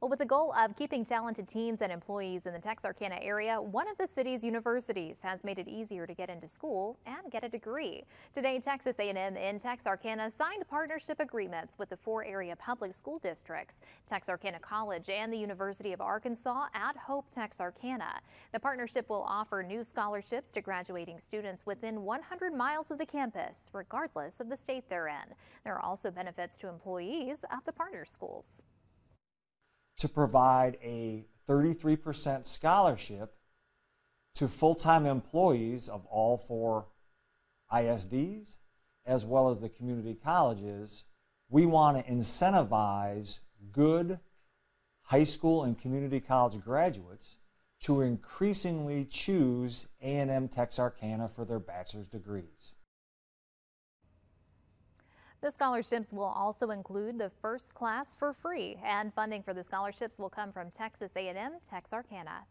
Well, with the goal of keeping talented teens and employees in the Texarkana area, one of the city's universities has made it easier to get into school and get a degree. Today, Texas A&M in Texarkana signed partnership agreements with the four area public school districts, Texarkana College and the University of Arkansas at Hope Texarkana. The partnership will offer new scholarships to graduating students within 100 miles of the campus, regardless of the state they're in. There are also benefits to employees of the partner schools to provide a 33% scholarship to full-time employees of all four ISDs as well as the community colleges. We want to incentivize good high school and community college graduates to increasingly choose A&M Texarkana for their bachelor's degrees. The scholarships will also include the first class for free, and funding for the scholarships will come from Texas A&M Texarkana.